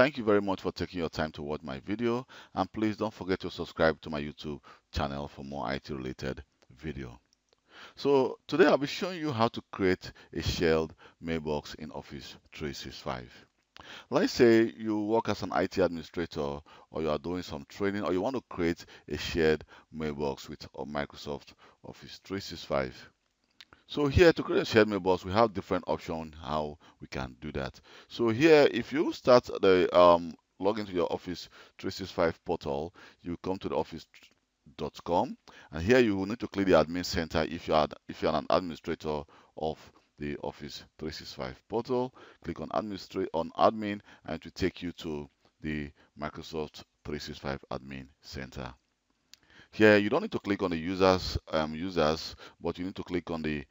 Thank you very much for taking your time to watch my video and please don't forget to subscribe to my YouTube channel for more IT related video. So today I'll be showing you how to create a shared mailbox in Office 365. Let's say you work as an IT administrator or you are doing some training or you want to create a shared mailbox with Microsoft Office 365. So here to create a shared mailbox, we have different options how we can do that. So here, if you start the um, log into your Office 365 portal, you come to the office.com and here you will need to click the admin center if you are if you're an administrator of the Office 365 portal. Click on administrate on admin and it will take you to the Microsoft 365 admin center. Here you don't need to click on the users um, users, but you need to click on the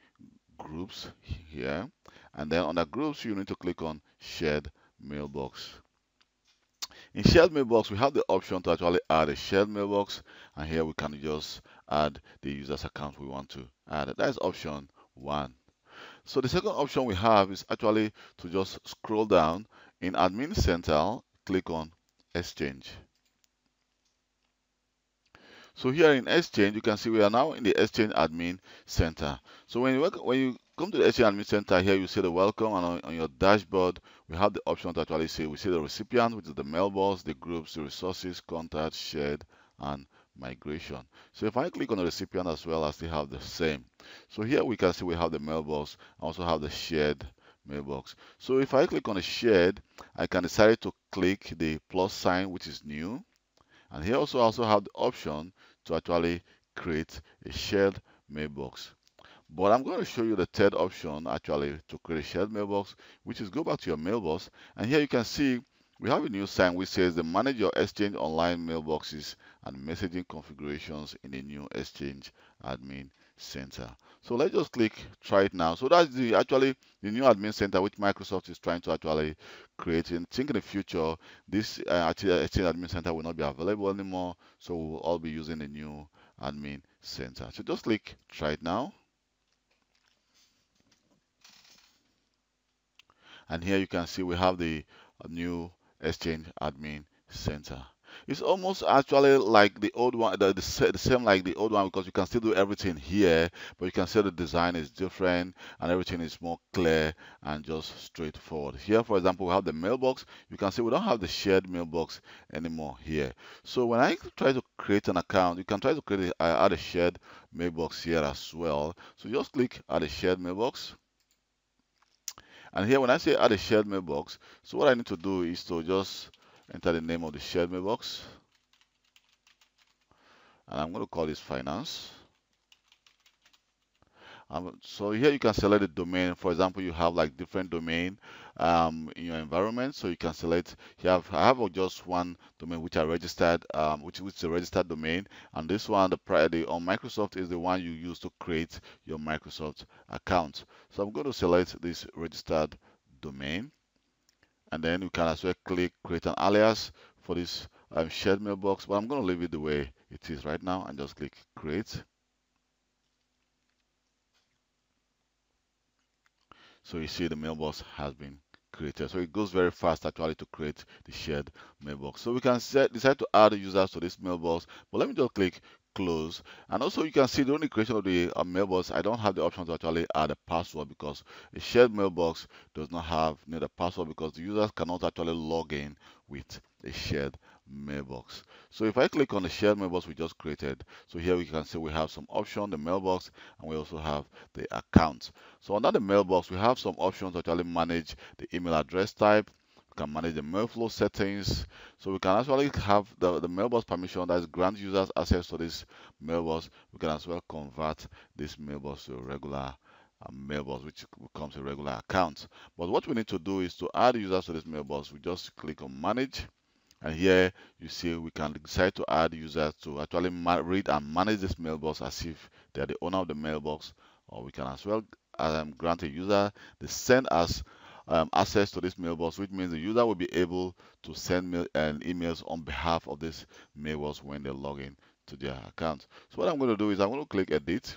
groups here. And then the groups you need to click on shared mailbox. In shared mailbox we have the option to actually add a shared mailbox. And here we can just add the user's account we want to add. That's option one. So the second option we have is actually to just scroll down. In admin center click on exchange so here in Exchange, you can see we are now in the Exchange Admin Center. So when you when you come to the Exchange Admin Center here, you see the welcome, and on, on, your dashboard, we have the option to actually see we see the recipient, which is the mailbox, the groups, the resources, contacts, shared, and migration. So if I click on the recipient as well, I still have the same. So here we can see we have the mailbox, I also have the shared mailbox. So if I click on the shared, I can decide to click the plus sign, which is new. And here also also have the option to actually create a shared mailbox. But I'm going to show you the third option actually to create a shared mailbox, which is go back to your mailbox. And here you can see we have a new sign which says the manage your Exchange online mailboxes and messaging configurations in the new Exchange admin center. So let's just click try it now. So that's the actually the new admin center which Microsoft is trying to actually create. And think in the future, this uh, Exchange admin center will not be available anymore. So we'll all be using the new admin center. So just click try it now. And here you can see we have the new Exchange admin center. It's almost actually like the old one, the, the, the, same like the old one because you can still do everything here, but you can see the design is different and everything is more clear and just straightforward. Here, for example, we have the mailbox. You can see we don't have the shared mailbox anymore here. So when I try to create an account, you can try to create a, add a shared mailbox here as well. So just click add a shared mailbox. And here, when I say add a shared mailbox, so what I need to do is to just enter the name of the shared mailbox. And I'm going to call this finance um, so here you can select the domain. For example you have like different domain um, in your environment. So you can select you have I have just one domain which I registered um, which, which is a registered domain. And this one the priority on Microsoft is the one you use to create your Microsoft account. So I'm going to select this registered domain. And then you can as well click create an alias for this um, shared mailbox. But I'm going to leave it the way it is right now and just click create so you see the mailbox has been created. So it goes very fast actually to create the shared mailbox. So we can set, decide to add users to this mailbox but let me just click close. And also you can see during the creation of the uh, mailbox I don't have the option to actually add a password because a shared mailbox does not have need a password because the users cannot actually log in with a shared mailbox so if I click on the shared mailbox we just created so here we can see we have some option the mailbox and we also have the account so under the mailbox we have some options to actually manage the email address type we can manage the mail flow settings. So we can actually have the, the mailbox permission that grant users access to this mailbox. We can as well convert this mailbox to a regular uh, mailbox, which becomes a regular account. But what we need to do is to add users to this mailbox. We just click on manage. And here you see we can decide to add users to actually read and manage this mailbox as if they're the owner of the mailbox. Or we can as well um, grant a user the send as um, access to this mailbox, which means the user will be able to send mail and emails on behalf of this mailbox when they log in to their account. So what I'm going to do is I'm going to click edit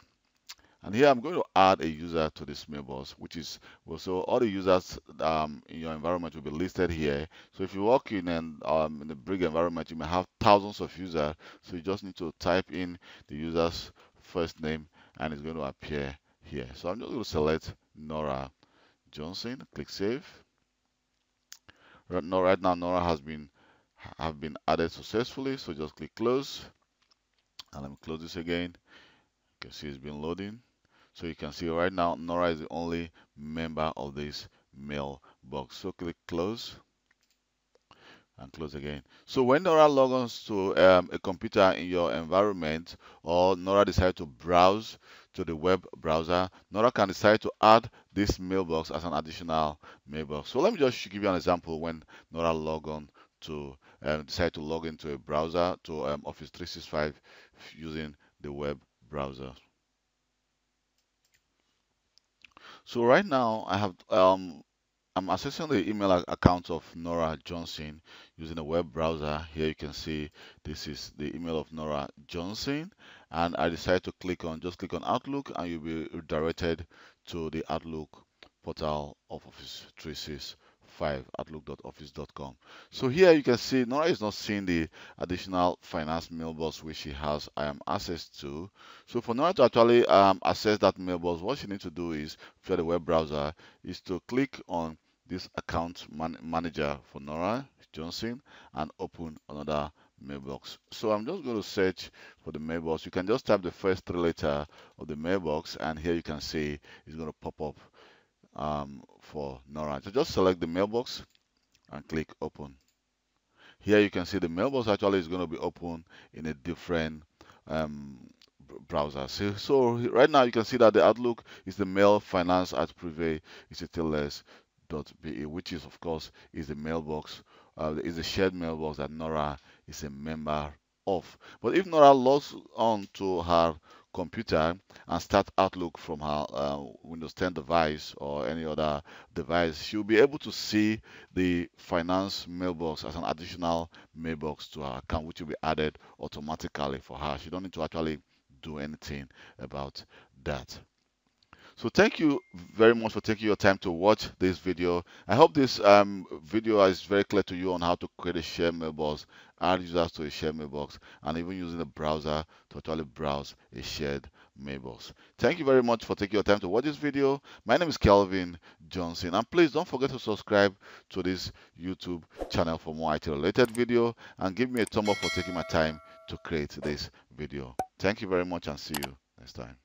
And here I'm going to add a user to this mailbox, which is well, so all the users um, in your environment will be listed here. So if you work in an um, in a big environment, you may have thousands of users. So you just need to type in the user's first name, and it's going to appear here. So I'm just going to select Nora Johnson. Click Save. Right now, right now, Nora has been have been added successfully. So just click Close, and let me close this again. You can see it's been loading. So you can see right now, Nora is the only member of this mailbox. So click close and close again. So when Nora logs to um, a computer in your environment or Nora decides to browse to the web browser, Nora can decide to add this mailbox as an additional mailbox. So let me just give you an example when Nora log on to um, decide to log into a browser to um, Office 365 using the web browser. So right now I have um, I'm accessing the email account of Nora Johnson using a web browser. Here you can see this is the email of Nora Johnson and I decide to click on just click on Outlook and you'll be redirected to the Outlook portal of Office 365 5 outlook.office.com. So here you can see Nora is not seeing the additional finance mailbox which she has am access to. So for Nora to actually um, access that mailbox, what she needs to do is via the web browser is to click on this account man manager for Nora Johnson and open another mailbox. So I'm just going to search for the mailbox. You can just type the first three letter of the mailbox and here you can see it's going to pop up um, for Nora. So just select the mailbox and click open. Here you can see the mailbox actually is going to be open in a different um, browser. So, so, right now you can see that the Outlook is the mail finance at privé be, which is of course is the mailbox, uh, is the shared mailbox that Nora is a member of. But if Nora logs on to her computer and start Outlook from her uh, Windows 10 device or any other device, she'll be able to see the finance mailbox as an additional mailbox to her account, which will be added automatically for her. She don't need to actually do anything about that. So thank you very much for taking your time to watch this video. I hope this um, video is very clear to you on how to create a share mailbox, add users to a share mailbox, and even using the browser to actually browse a shared mailbox. Thank you very much for taking your time to watch this video. My name is Kelvin Johnson, and please don't forget to subscribe to this YouTube channel for more IT related video, and give me a thumb up for taking my time to create this video. Thank you very much and see you next time.